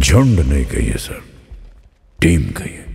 झुंड नहीं कहिए सर। टीम कहिए।